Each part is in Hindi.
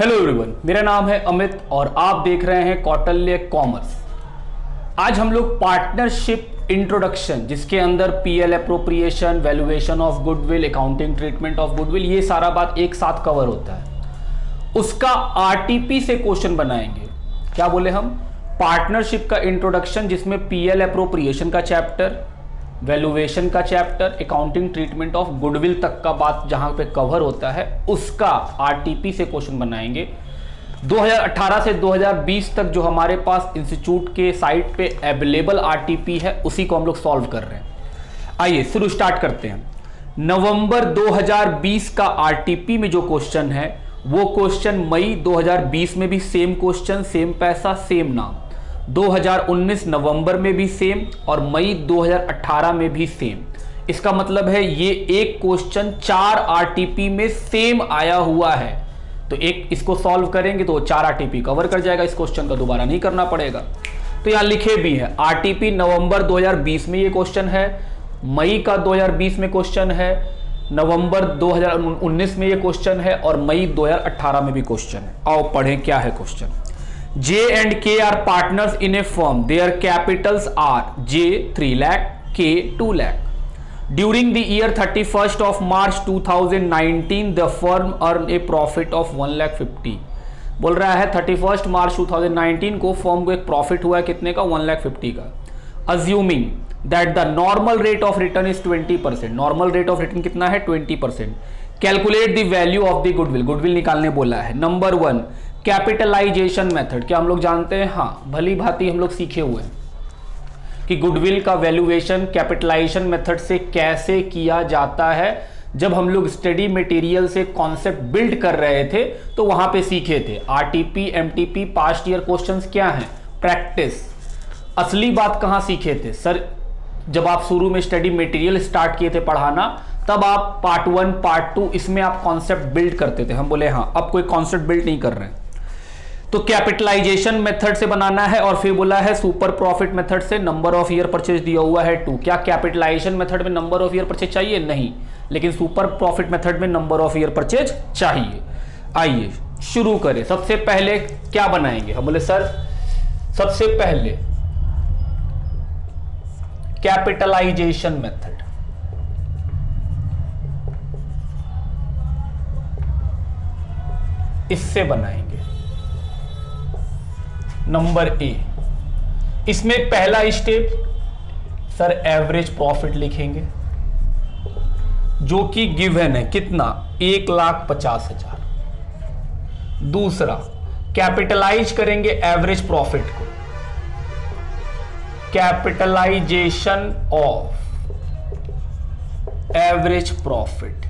हेलो एवरीवन मेरा नाम है अमित और आप देख रहे हैं कौटल्य कॉमर्स। आज हम लोग पार्टनरशिप इंट्रोडक्शन जिसके अंदर P L appropriation valuation of goodwill accounting treatment of goodwill ये सारा बात एक साथ कवर होता है। उसका आरटीपी से क्वेश्चन बनाएँगे। क्या बोले हम? पार्टनरशिप का इंट्रोडक्शन जिसमें पीएल अप्रोप्रिएशन का चैप्टर वैल्यूएशन का chapter accounting treatment of goodwill तक का बात जहाँ पे कवर होता है, उसका आरटीपी से क्वेश्चन बनाएँगे। 2018 से 2020 तक जो हमारे पास इंस्टीट्यूट के साइट पे अवेलेबल आरटीपी है, उसी को हम लोग सॉल्व कर रहे हैं। आइए, शुरू स्टार्ट करते हैं। नवंबर 2020 का आरटीपी में जो क्वेश्चन है, वो क्वेश्चन मई 2020 में भी सेम क्वेश्चन सेम पैसा सेम नाम। 2019 नवंबर में भी सेम और मई 2018 में भी सेम इसका मतलब है ये एक क्वेश्चन चार आरटीपी में सेम आया हुआ है। तो एक इसको सॉल्व करेंगे तो चार आरटीपी कवर कर जाएगा। इस क्वेश्चन का दोबारा नहीं करना पड़ेगा। तो यहाँ लिखे भी है आरटीपी नवंबर 2020 में ये क्वेश्चन है, मई का 2020 में क्वेश्चन है, नवंबर 2019 में ये क्वेश्चन है और मई 2018 में भी क्वेश्चन है। आओ पढ़ें क्या है question J and K are partners in a firm. Their capitals are J 3 lakh, K 2 lakh. During the year 31st of March 2019, the firm earned a profit of 1 lakh 50. बोल रहा है 31st मार्च 2019 को फर्म को एक प्रॉफिट हुआ है कितने का 1 लाख 50 का assuming that the normal rate of return is 20 percent normal rate of return कितना है 20 percent calculate the value of the goodwill goodwill निकालने बोला है नंबर वन कैपिटलाइजेशन मेथड क्या हम लोग जानते हैं? हाँ भली भांति हम लोग सीखे हुए हैं कि गुडविल का वैल्यूएशन कैपिटलाइजेशन मेथड से कैसे किया जाता है। जब हम लोग स्टडी मटेरियल से कॉन्सेप्ट बिल्ड कर रहे थे तो वहाँ पे सीखे थे। RTP MTP past year questions क्या हैं? प्रैक्टिस असली बात कहाँ सीखे थे? सर, जब आप शुरू में स्टडी मटेरियल स्टार्ट किए थे पढ़ाना, तब आप पार्ट वन पार्ट टू इसमें आप कॉन्सेप्ट बिल्ड करते थे। हम बोले हाँ अब कोई कॉन्सेप्ट बिल्ड नहीं कर रहे हैं। तो कैपिटलाइजेशन मेथड से बनाना है और फिर बोला है सुपर प्रॉफिट मेथड से नंबर ऑफ़ ईयर परचेज दिया हुआ है टू क्या कैपिटलाइजेशन मेथड में नंबर ऑफ़ ईयर परचेज चाहिए? नहीं। लेकिन सुपर प्रॉफिट मेथड में नंबर ऑफ़ ईयर परचेज चाहिए। आइए, शुरू करें। सबसे पहले क्या बनाएँगे? हम बोले, सर, सबसे पहले कैपिटलाइजेशन मेथड इससे बनाएँगे। Number A. इसमें पहला स्टेप सर एवरेज प्रॉफिट लिखेंगे, जो कि गिवन है कितना? एक लाख पचास हज़ार। दूसरा, कैपिटलाइज करेंगे एवरेज प्रॉफिट को। Capitalization of average profit.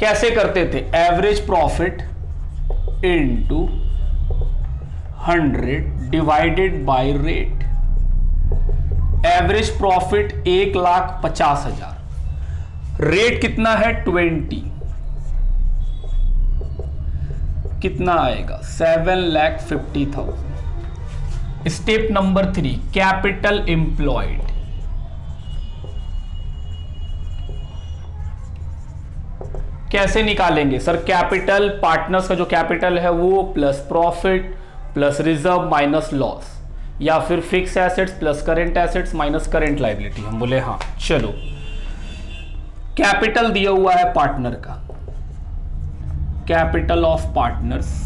कैसे करते थे? Average profit into hundred divided by rate. Average profit एक लाख पचास हज़ार। रेट कितना है? ट्वेंटी। कितना आएगा? Seven lakh fifty thousand. Step number three, capital employed. कैसे निकालेंगे? सर, कैपिटल, पार्टनर्स का जो कैपिटल है वो plus profit plus reserve minus loss या फिर fix assets plus current assets minus current liability हम बोले हाँ चलो. कैपिटल दिया हुआ है पार्टनर का। कैपिटल ऑफ़ पार्टनर्स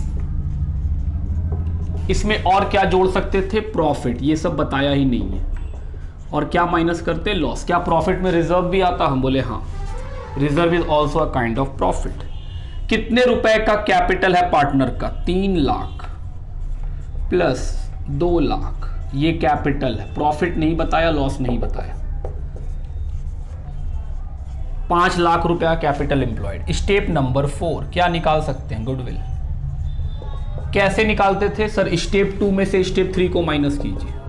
इसमें और क्या जोड़ सकते थे? प्रॉफिट ये सब बताया ही नहीं है। और क्या माइनस करते? लॉस क्या प्रॉफिट में रिज़र्व भी आता? हम बोले हाँ. Reserve is also a kind of profit कितने रुपए का कैपिटल है पार्टनर का? तीन लाख। प्लस दो लाख। ये कैपिटल है। प्रॉफिट नहीं बताया, लॉस नहीं बताया। पाँच लाख रुपया capital employed. Step number four, क्या निकाल सकते हैं गुडविल? कैसे निकालते थे? सर, स्टेप टू में से स्टेप थ्री को माइनस कीजिए।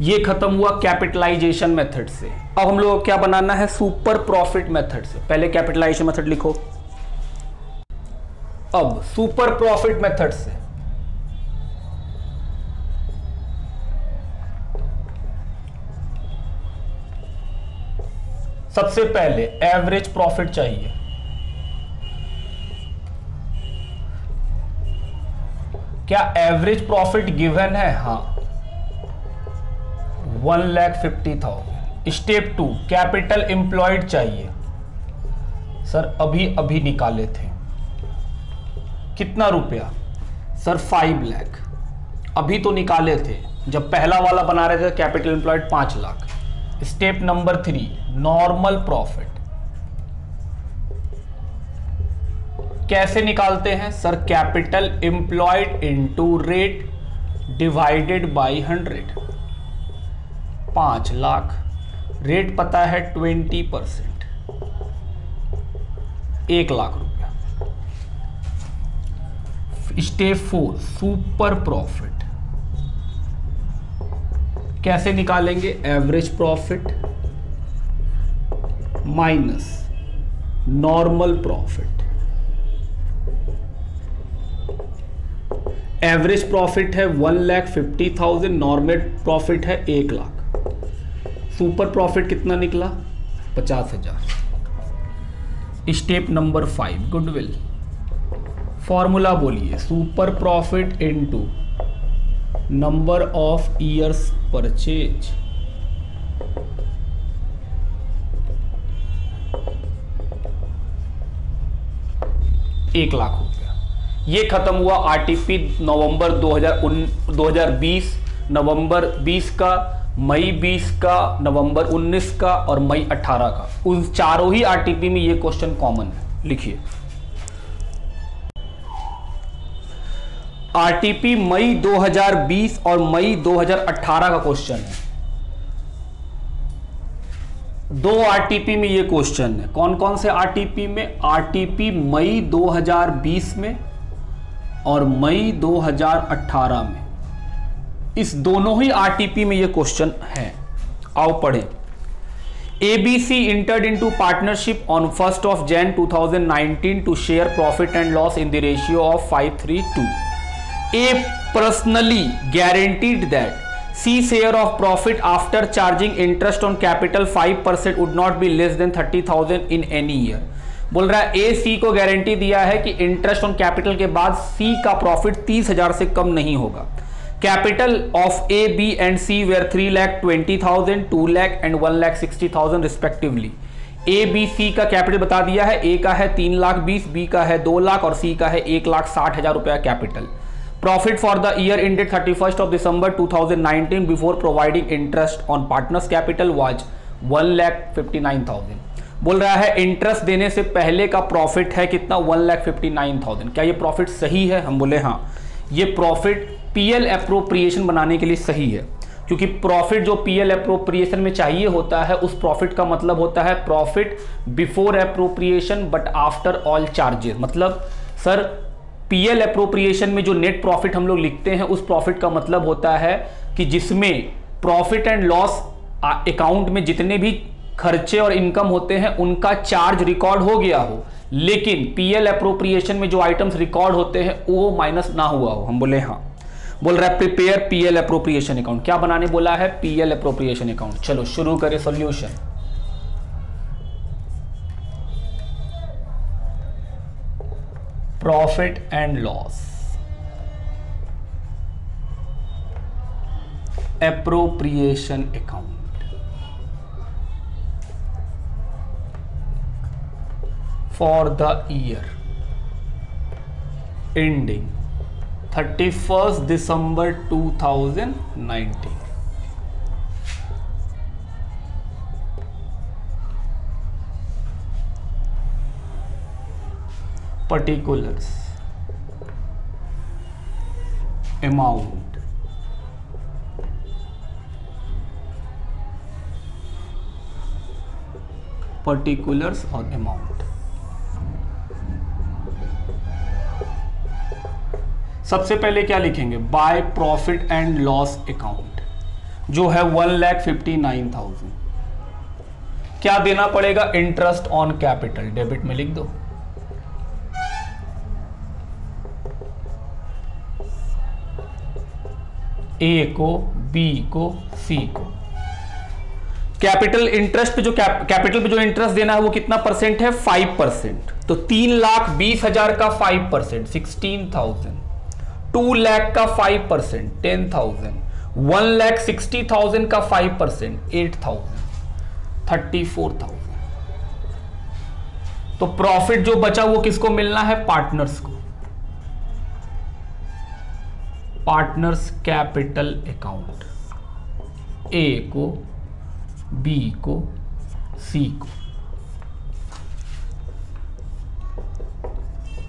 ये खत्म हुआ कैपिटलाइजेशन मेथड से। अब हम लोग क्या बनाना है? सुपर प्रॉफिट मेथड से। पहले कैपिटलाइजेशन मेथड लिखो। अब सुपर प्रॉफिट मेथड से। सबसे पहले एवरेज प्रॉफिट चाहिए। क्या एवरेज प्रॉफिट गिवन है? हाँ। One lakh fifty thousand. Step two, capital employed चाहिए। सर, अभी अभी निकाले थे। कितना रुपया? Sir, five lakh. अभी तो निकाले थे। जब पहला वाला बना रहे थे, कैपिटल एम्प्लॉयड पाँच lakh. Step number three, normal profit. कैसे निकालते हैं? Sir, capital employed into rate divided by hundred. पाँच लाख। रेट पता है ट्वेंटी परसेंट एक लाख रुपया। स्टेप फोर सुपर प्रॉफिट कैसे निकालेंगे? Average profit minus normal profit average profit है one lakh fifty thousand normal profit है एक लाख। सुपर प्रॉफिट कितना निकला? पचास हज़ार। Step number five goodwill. Formula बोलिए super profit into number of years purchase एक लाख हो गया। ये खत्म हुआ आरटीपी नवंबर 2020 नवंबर 20 का मई 20 का, नवंबर 19 का और मई 18 का। उन चारों ही आरटीपी में ये क्वेश्चन कॉमन है। लिखिए। आरटीपी मई 2020 और मई 2018 का क्वेश्चन है। दो आरटीपी में ये क्वेश्चन है। कौन कौन से आरटीपी में? आरटीपी मई 2020 में और मई 2018 में। इस दोनों ही आरटीपी में ये क्वेश्चन है। आओ पढ़ें। ABC entered into partnership on first of Jan 2019 to share profit and loss in the ratio of 532 A personally guaranteed that C share of profit after charging interest on capital 5 percent would not be less than 30,000 in any year बोल रहा है ए सी को गारंटी दिया है कि इंटरेस्ट ऑन कैपिटल के बाद सी का प्रॉफिट तीस हज़ार से कम नहीं होगा। Capital of A B and C were three lakh twenty thousand two lakh and one lakh sixty thousand respectively A B C का कैपिटल बता दिया है। ए का है तीन लाख बीस बी का है दो लाख और सी का है एक लाख साठ हज़ार रुपया capital Profit for the year ended 31st of December 2019 before providing interest on partners capital was one lakh fifty nine thousand बोल रहा है इंटरेस्ट देने से पहले का प्रॉफिट है कितना? One lakh fifty nine thousand क्या ये प्रॉफिट सही है? हम बोले हाँ। ये प्रॉफिट पीएल अप्रोप्रिएशन बनाने के लिए सही है। क्योंकि प्रॉफिट जो पीएल अप्रोप्रिएशन में चाहिए होता है, उस प्रॉफिट का मतलब होता है profit before appropriation but after all charges मतलब सर पीएल अप्रोप्रिएशन में जो नेट प्रॉफिट हम लोग लिखते हैं, उस प्रॉफिट का मतलब होता है कि जिसमें प्रॉफिट एंड लॉस अकाउंट में जितने भी खर्चे और इनकम होते हैं, उनका चार्ज रिकॉर्ड हो गया हो। लेकिन पीएल अप्रोप्रिएशन में जो आइटम्स रिकॉर्ड होते हैं, वो माइनस ना हुआ हो। हम बोले हाँ। बोल रहा है प्रिपेयर पीएल अप्रोप्रिएशन अकाउंट क्या बनाने बोला है? पीएल अप्रोप्रिएशन अकाउंट चलो, शुरू करें solution profit and loss appropriation account for the year ending 31st December 2019 particulars. Amount. Particulars और amount सबसे पहले क्या लिखेंगे? By profit and loss account जो है one lakh fifty nine thousand क्या देना पड़ेगा? इंटरेस्ट ऑन कैपिटल डेबिट में लिख दो। ए को बी को सी को। कैपिटल इंटरेस्ट पे जो कैपिटल पे जो इंटरेस्ट देना है, वो कितना परसेंट है? फाइव परसेंट तो तीन लाख बीस हज़ार का five percent sixteen thousand two lakh का five percent ten thousand one lakh sixty thousand का five percent eight thousand thirty four thousand तो प्रॉफिट जो बचा वो किसको मिलना है? पार्टनर्स को. पार्टनर्स कैपिटल अकाउंट ए को बी को सी को.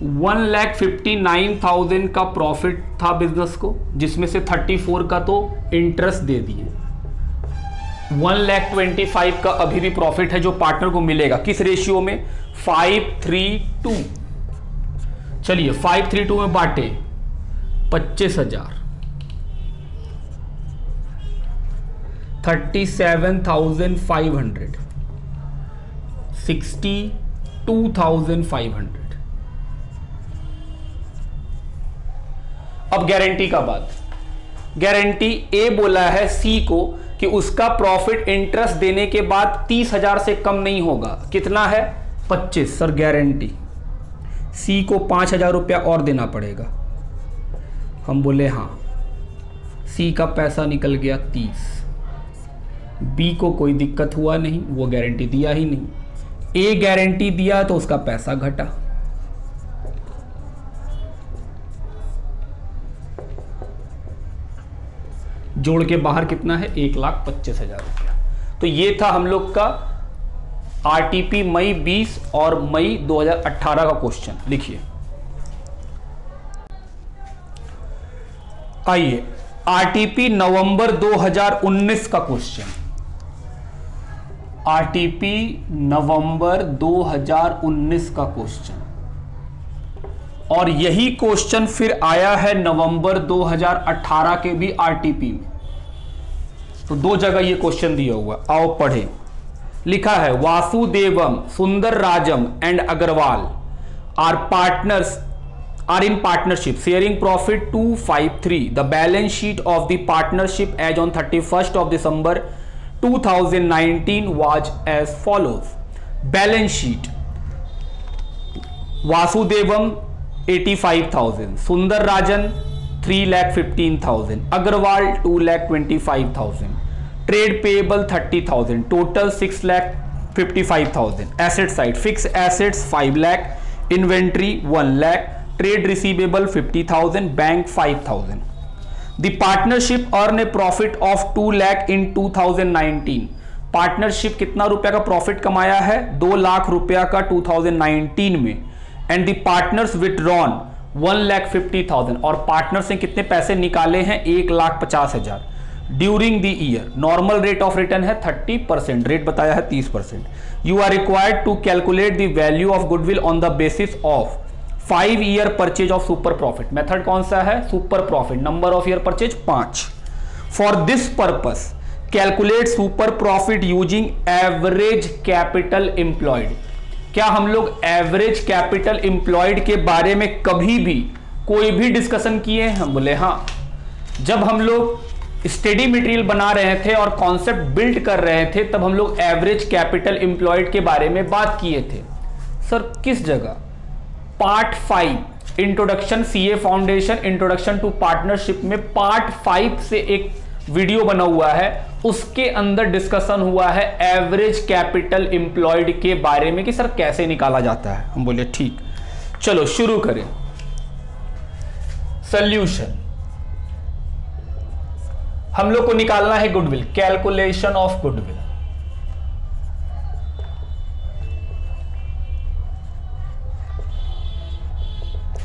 One lakh fifty nine thousand का प्रॉफिट था बिज़नेस को, जिसमें से थर्टी फोर का तो इंटरेस्ट दे दिए। वन लैख ट्वेंटी फाइव का अभी भी प्रॉफिट है जो पार्टनर को मिलेगा। किस रेशियो में? फाइव थ्री टू चलिए फाइव थ्री टू में बांटे। पच्चीस हज़ार। Thirty seven thousand five hundred sixty two thousand five hundred अब गारंटी का बात। गारंटी ए बोला है सी को कि उसका प्रॉफिट इंटरेस्ट देने के बाद तीस हज़ार से कम नहीं होगा। कितना है? पच्चीस। सर गारंटी सी को पाँच हज़ार रुपया और देना पड़ेगा। हम बोले हाँ। सी का पैसा निकल गया तीस। बी को कोई दिक्कत हुआ नहीं, वो गारंटी दिया ही नहीं। ए गारंटी दिया तो उसका पैसा घटा। जोड़ के बाहर कितना है? एक लाख पच्चीस हज़ार रुपया। तो ये था हम लोग का आरटीपी मई 20 और मई 2018 का क्वेश्चन लिखिए। आइए आरटीपी नवंबर 2019 का क्वेश्चन आरटीपी नवंबर 2019 का क्वेश्चन और यही क्वेश्चन फिर आया है नवंबर 2018 के भी आरटीपी में। तो दो जगह ये क्वेश्चन दिया हुआ आओ पढ़े। लिखा है Vasudevam Sundar Rajam and Agarwal are partners are in partnership sharing profit 253 the balance sheet of the partnership as on 31st of December two thousand nineteen was as follows balance sheet Vasudevam 85,000 Sundar Rajan 3,15,000 Agarwal 2,25,000 trade payable thirty thousand, total six lakh fifty five thousand. Asset side, fix assets five lakh, inventory one lakh, trade receivable fifty thousand, bank five thousand. The partnership earn a profit of two lakh in 2019 partnership कितना रुपया का प्रॉफिट कमाया है? दो लाख रुपया का 2019 में। And the partners withdrawn one lakh fifty thousand. और पार्टनर से कितने पैसे निकाले हैं? एक लाख पचास हज़ार। During the year normal rate of return है थर्टी परसेंट रेट बताया है तीस percent you are required to calculate the value of goodwill on the basis of five year purchase of super profit method कौन सा है? Super profit number of year purchase पाँच. For this purpose calculate super profit using average capital employed क्या हम लोग एवरेज कैपिटल इंप्लॉयड के बारे में कभी भी कोई भी डिस्कशन किए हैं? हम बोले हाँ. जब हम लोग स्टडी मटेरियल बना रहे थे और कॉन्सेप्ट बिल्ड कर रहे थे, तब हम लोग एवरेज कैपिटल इंप्लॉयड के बारे में बात किए थे। सर, किस जगह? Part five introduction CA foundation introduction to partnership में पार्ट फाइव से एक वीडियो बना हुआ है। उसके अंदर डिस्कशन हुआ है एवरेज कैपिटल इंप्लॉयड के बारे में कि सर, कैसे निकाला जाता है? हम बोले, ठीक, चलो शुरू करें। सोल्यूशन। हम लोग को निकालना है गुडविल कैलकुलेशन ऑफ़ गुडविल।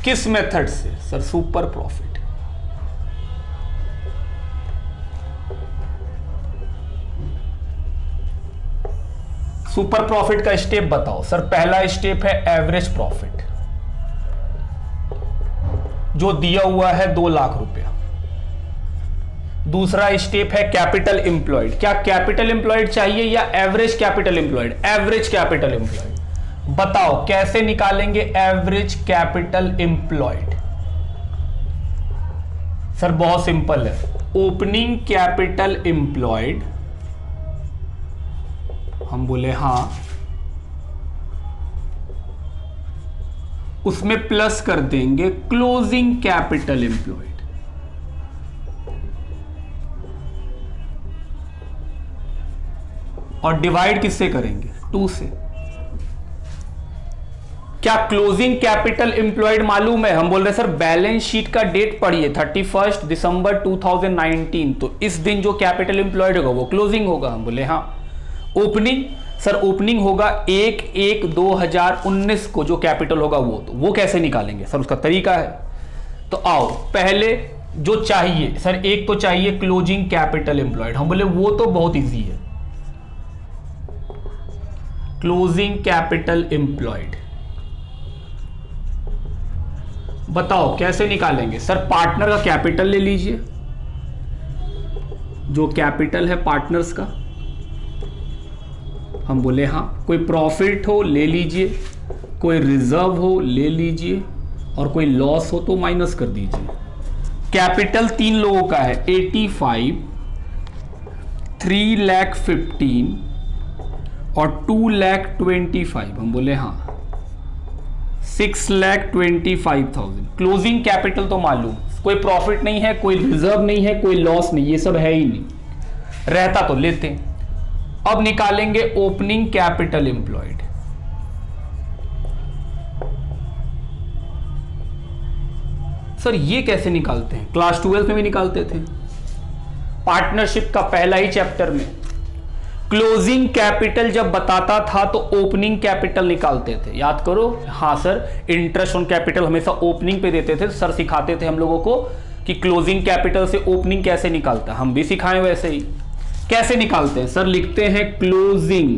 किस मेथड से? Sir super profit super profit का स्टेप बताओ। सर, पहला स्टेप है एवरेज प्रॉफिट जो दिया हुआ है दो लाख रुपया। दूसरा स्टेप है कैपिटल इंप्लॉयड क्या कैपिटल इंप्लॉयड चाहिए या average capital employed average capital employed बताओ, कैसे निकालेंगे एवरेज कैपिटल इंप्लॉयड सर, बहुत सिंपल है। ओपनिंग कैपिटल इंप्लॉयड हम बोले, हाँ। उसमें प्लस कर देंगे क्लोजिंग कैपिटल एम्प्लॉयड। और डिवाइड किससे करेंगे? टू से। क्या क्लोजिंग कैपिटल एम्प्लॉयड मालूम है? हम बोल रहे सर बैलेंस शीट का डेट पढ़िए थर्टी फ़र्स्ट दिसंबर 2019 तो इस दिन जो कैपिटल इंप्लॉयड होगा, वो क्लोजिंग होगा। हम बोले हाँ ओपनिंग सर ओपनिंग होगा एक एक 2019 को जो कैपिटल होगा वो। तो वो कैसे निकालेंगे? सर, उसका तरीका है। तो आओ, पहले जो चाहिए, सर, एक तो चाहिए क्लोजिंग कैपिटल एम्प्लॉयड हम बोले, वो तो बहुत ईजी है। क्लोजिंग कैपिटल एम्प्लॉयड बताओ, कैसे निकालेंगे? सर पार्टनर का कैपिटल ले लीजिए। जो कैपिटल है पार्टनर्स का, हम बोले हाँ कोई प्रॉफिट हो, ले लीजिए। कोई रिज़र्व हो, ले लीजिए। और कोई लॉस हो तो माइनस कर दीजिए। कैपिटल तीन लोगों का है eighty five three lakh fifteen और टू लैख ट्वेंटी फाइव हम बोले हाँ। Six lakh twenty five thousand closing capital तो मालूम। कोई प्रॉफिट नहीं है, कोई रिज़र्व नहीं है, कोई लॉस नहीं, ये सब है ही नहीं। रहता तो लेते। अब निकालेंगे ओपनिंग कैपिटल एम्प्लॉयड सर, ये कैसे निकालते हैं? क्लास ट्वेल्थ में भी निकालते थे। पार्टनरशिप का पहला ही चैप्टर में। क्लोजिंग कैपिटल जब बताता था तो ओपनिंग कैपिटल निकालते थे। याद करो? हाँ सर इंटरेस्ट ऑन कैपिटल हमेशा ओपनिंग पे देते थे। सर सिखाते थे हम लोगों को कि क्लोजिंग कैपिटल से ओपनिंग कैसे निकालता हम भी सिखाएँ वैसे ही। कैसे निकालते हैं? सर लिखते हैं क्लोजिंग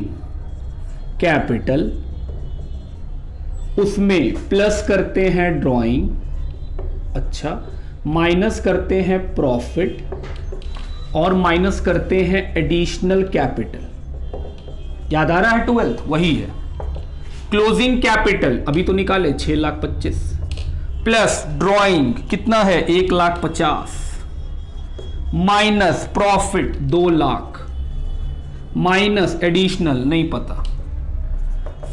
कैपिटल उसमें प्लस करते हैं ड्राइंग अच्छा। माइनस करते हैं प्रॉफिट और माइनस करते हैं एडिशनल कैपिटल याद आ रहा है ट्वेल्थ वही है. क्लोजिंग कैपिटल अभी तो निकाले, छह लाख पच्चीस. प्लस ड्राइंग कितना है? एक लाख पचास. माइनस प्रॉफिट दो लाख. माइनस एडिशनल नहीं पता.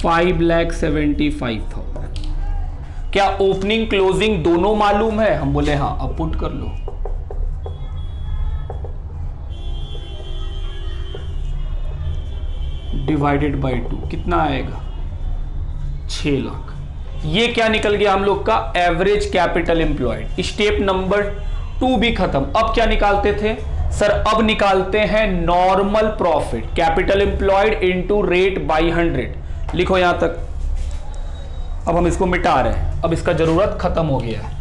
Five lakh seventy five thousand क्या ओपनिंग क्लोजिंग दोनों मालूम है? हम बोले हाँ अब पुट कर लो. डिवाइडेड बाई टू कितना आएगा? छ लाख। ये क्या निकल गया हम लोग का? Average capital employed step number two भी खत्म। अब क्या निकालते थे? सर अब निकालते हैं normal profit capital employed into rate by hundred लिखो यहाँ तक। अब हम इसको मिटा रहे हैं। अब इसका ज़रूरत खत्म हो गया है।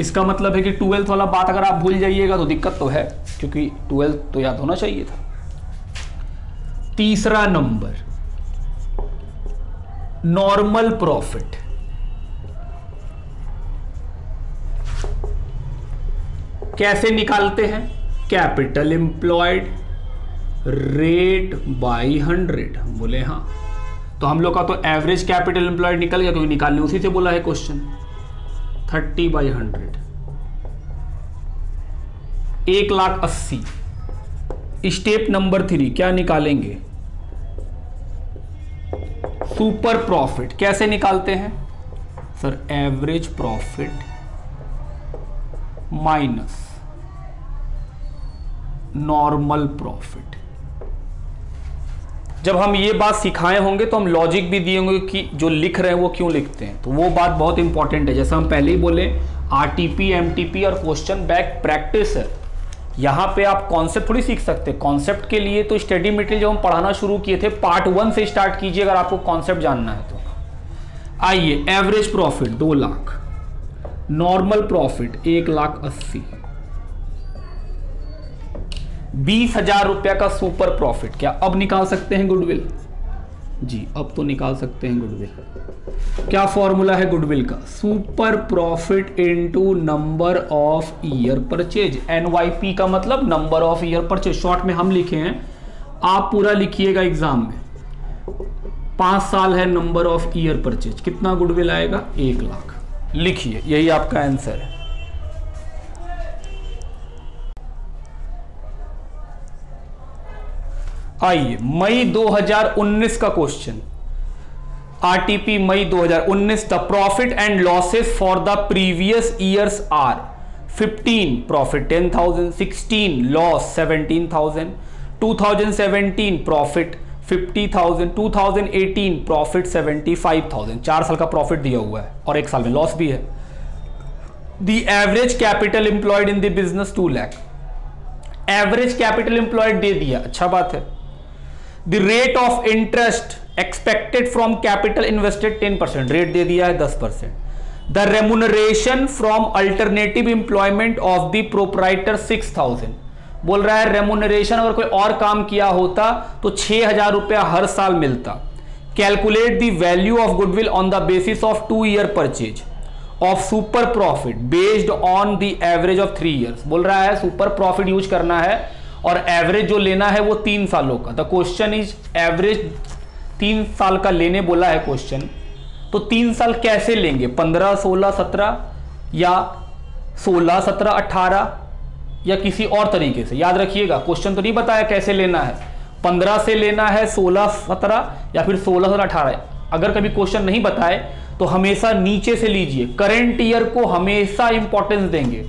इसका मतलब है कि ट्वेल्थ वाला बात अगर आप भूल जाइएगा तो दिक्कत तो है, क्योंकि ट्वेल्थ तो याद होना चाहिए था। तीसरा नंबर नॉर्मल प्रॉफिट कैसे निकालते हैं? Capital employed rate by hundred बोले हाँ। तो हम लोग का तो एवरेज कैपिटल एम्प्लॉयड निकल गया, क्योंकि निकालने उसी से बोला है क्वेश्चन थर्टी बाई हंड्रेड। एक लाख अस्सी। स्टेप नंबर थ्री क्या निकालेंगे? सुपर प्रॉफिट कैसे निकालते हैं? Sir average profit minus normal profit जब हम ये बात सिखाए होंगे तो हम लॉजिक भी दिए होंगे कि जो लिख रहे हैं वो क्यों लिखते हैं। तो वो बात बहुत इंपॉर्टेंट है। जैसे हम पहले ही बोले आरटीपी एमटीपी और क्वेश्चन बैक प्रैक्टिस है। यहाँ पे आप कॉन्सेप्ट थोड़ी सीख सकते हैं। कॉन्सेप्ट के लिए तो स्टडी मटेरियल जब हम पढ़ाना शुरू किए थे पार्ट वन से स्टार्ट कीजिए अगर आपको कॉन्सेप्ट जानना है तो। आइए एवरेज प्रॉफिट दो लाख। नॉर्मल प्रॉफिट एक लाख अस्सी। बीस हज़ार रुपया का सुपर प्रॉफिट। क्या अब निकाल सकते हैं गुडविल? जी, अब तो निकाल सकते हैं गुडविल। क्या फॉर्मूला है गुडविल का? Super profit into number of year purchase. NYP का मतलब number of year purchase. Short में हम लिखे हैं। आप पूरा लिखिएगा एग्ज़ाम में। पाँच साल है नंबर ऑफ़ ईयर परचेज। कितना गुडविल आएगा? एक लाख। लिखिए, यही आपका आंसर है। आइए मई 2019 का question RTP May 2019 the profit and losses for the previous years are 15 profit 10,000 16 loss 17,000 2017 profit 50,000 2018 profit 75,000 चार साल का प्रॉफिट दिया हुआ है और एक साल में लॉस भी है. The average capital employed in the business two lakh average capital employed दे दिया अच्छा बात है. The rate of interest expected from capital invested 10 percent rate दे दिया है 10 percent the remuneration from alternative employment of the proprietor 6000 बोल रहा है रेमुनरेशन अगर कोई और काम किया होता तो छह हज़ार रुपया हर साल मिलता. Calculate the value of goodwill on the basis of two year purchase of super profit based on the average of three years बोल रहा है सुपर प्रॉफिट यूज़ करना है और एवरेज जो लेना है वो तीन सालों का। द क्वेश्चन इज़ एवरेज तीन साल का लेने बोला है क्वेश्चन तो तीन साल कैसे लेंगे? पंद्रह, सोलह, सत्रह या सोलह, सत्रह अट्ठारह या किसी और तरीके से? याद रखिएगा क्वेश्चन तो नहीं बताया कैसे लेना है। पंद्रह से लेना है, सोलह, सत्रह या फिर सोलह, सत्रह, अठारह। अगर कभी क्वेश्चन नहीं बताए तो हमेशा नीचे से लीजिए। करेंट ईयर को हमेशा इंपॉर्टेंस देंगे।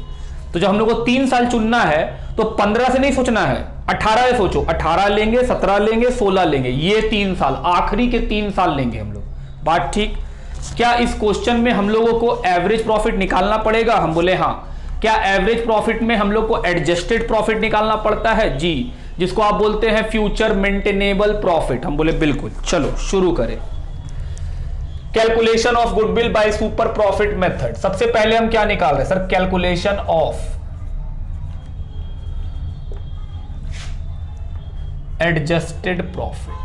तो जब हम लोग को तीन साल चुनना है तो पंद्रह से नहीं सोचना है, अठारह से सोचो। अठारह लेंगे, सत्रह लेंगे, सोलह लेंगे, ये तीन साल, आखिरी के तीन साल लेंगे हम लोग। बात ठीक? क्या इस क्वेश्चन में हम लोगों को एवरेज प्रॉफिट निकालना पड़ेगा? हम बोले हाँ। क्या एवरेज प्रॉफिट में हम लोग को एडजस्टेड प्रॉफिट निकालना पड़ता है? जी। जिसको आप बोलते हैं फ्यूचर मेंटेनेबल प्रॉफिट हम बोले, बिल्कुल, चलो, शुरू करें। Calculation of goodwill by super profit method सबसे पहले हम क्या निकाल रहे हैं? Sir calculation of adjusted profit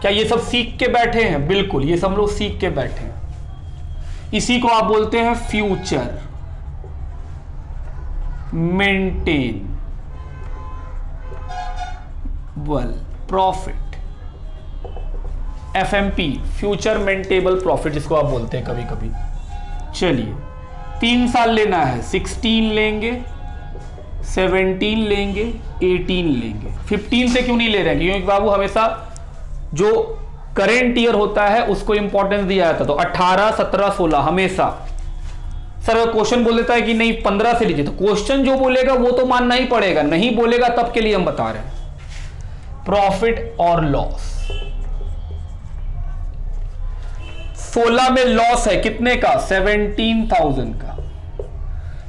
क्या ये सब सीख के बैठे हैं? बिल्कुल, ये सब लोग सीख के बैठे हैं। इसी को आप बोलते हैं future maintainable profit F M P future maintainable profit जिसको आप बोलते हैं कभी कभी चलिए, तीन साल लेना है सिक्सटीन लेंगे सेवनटीन लेंगे एटीन लेंगे। फिफ्टीन से क्यों नहीं ले रहे हैं? क्योंकि बाबू, हमेशा जो करेंट ईयर होता है, उसको इंपॉर्टेंस दिया जाता तो अट्ठारह सत्रह, सोलह, हमेशा। सर क्वेश्चन बोल देता है कि नहीं, पंद्रह से लीजिए तो क्वेश्चन जो बोलेगा, वो तो मानना ही पड़ेगा। नहीं बोलेगा, तब के लिए हम बता रहे हैं। प्रॉफिट और लॉस सोलह में लॉस है, कितने का? सेवेंटीन थाउज़ेंड का।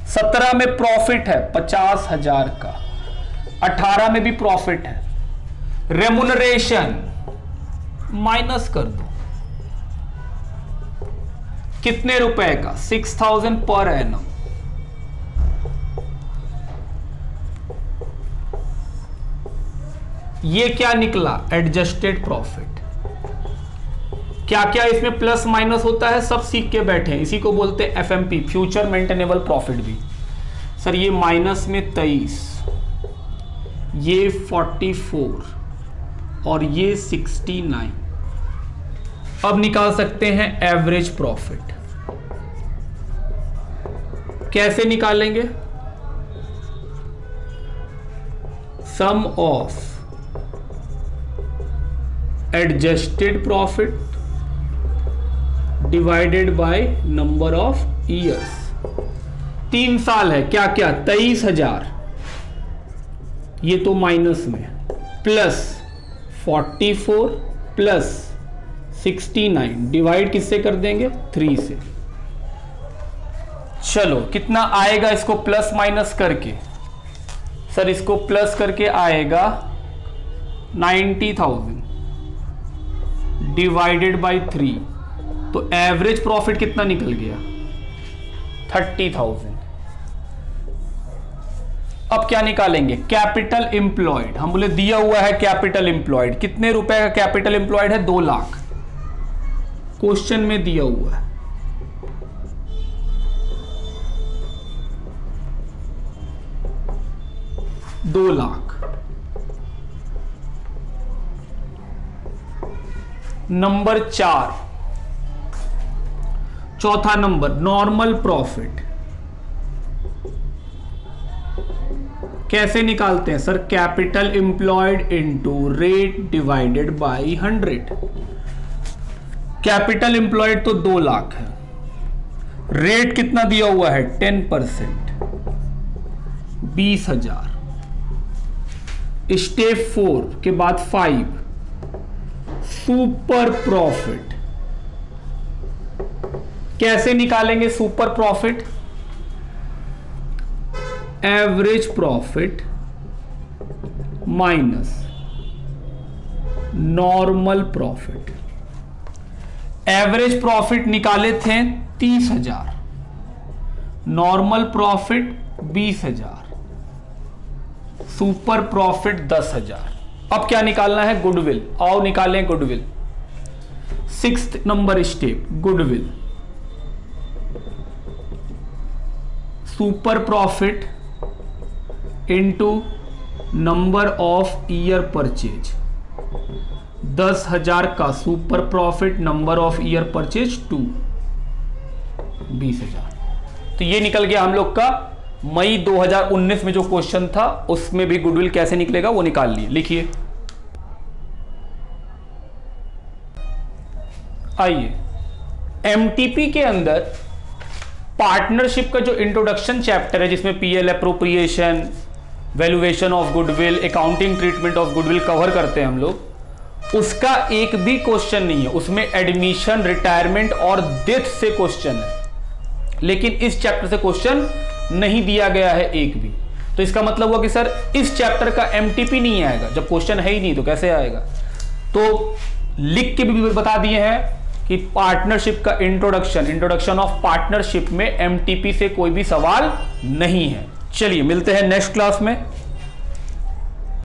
सत्रह में प्रॉफिट है, पचास हज़ार का। अठारह में भी प्रॉफिट है। रेमुनरेशन माइनस कर दो। कितने रुपए का? सिक्स थाउज़ेंड पर एनम ये क्या निकला? एडजस्टेड प्रॉफिट क्या क्या इसमें प्लस माइनस होता है, सब सीख के बैठे इसी को बोलते हैं एफएमपी फ्यूचर मेंटेनेबल प्रॉफिट भी। सर, ये माइनस में तेईस, ये फोर्टी फोर, और ये सिक्सटी नाइन। अब निकाल सकते हैं एवरेज प्रॉफिट। कैसे निकालेंगे? Sum of adjusted profit divided by number of years तीन साल है, क्या क्या? तेईस हज़ार। ये तो माइनस में plus forty four plus sixty nine divide किससे कर देंगे? थ्री से। चलो, कितना आएगा इसको प्लस माइनस करके? सर, इसको प्लस करके आएगा ninety thousand divided by three तो एवरेज प्रॉफिट कितना निकल गया? Thirty thousand. अब क्या निकालेंगे? कैपिटल इंप्लॉयड हम बोले दिया हुआ है कैपिटल इंप्लॉयड कितने रुपए का कैपिटल इंप्लॉयड है? दो लाख। क्वेश्चन में दिया हुआ है। दो लाख। नंबर चार। चौथा नंबर नॉर्मल प्रॉफिट कैसे निकालते हैं sir capital employed into rate divided by hundred capital employed तो दो लाख है। रेट कितना दिया हुआ है? टेन परसेंट बीस हज़ार. स्टेप फोर के बाद फाइव सुपर प्रॉफिट कैसे निकालेंगे super profit? Average profit minus normal profit. Average profit निकाले थे तीस हज़ार। नॉर्मल प्रॉफिट बीस हज़ार। सुपर प्रॉफिट दस हज़ार। अब क्या निकालना है? गुडविल। आओ निकालें goodwill. Six number step, goodwill. Super profit into number of year purchase दस हज़ार का super profit number of year purchase two बीस हज़ार। तो ये निकल गया हम लोग का मई 2019 में जो क्वेश्चन था, उसमें भी गुडविल कैसे निकलेगा वो निकाल लिए। लिखिए। आइए। एमटीपी के अंदर पार्टनरशिप का जो इंट्रोडक्शन चैप्टर है, जिसमें PL appropriation valuation of goodwill accounting treatment of goodwill cover करते हैं हम लोग, उसका एक भी क्वेश्चन नहीं है। उसमें एडमिशन रिटायरमेंट और डेथ से क्वेश्चन है। लेकिन इस चैप्टर से क्वेश्चन नहीं दिया गया है एक भी। तो इसका मतलब हुआ कि सर, इस चैप्टर का एमटीपी नहीं आएगा। जब क्वेश्चन है ही नहीं तो कैसे आएगा? तो लिख के भी बता दिए हैं कि पार्टनरशिप का इंट्रोडक्शन इंट्रोडक्शन ऑफ़ पार्टनरशिप में एमटीपी से कोई भी सवाल नहीं है। चलिए, मिलते हैं नेक्स्ट क्लास में।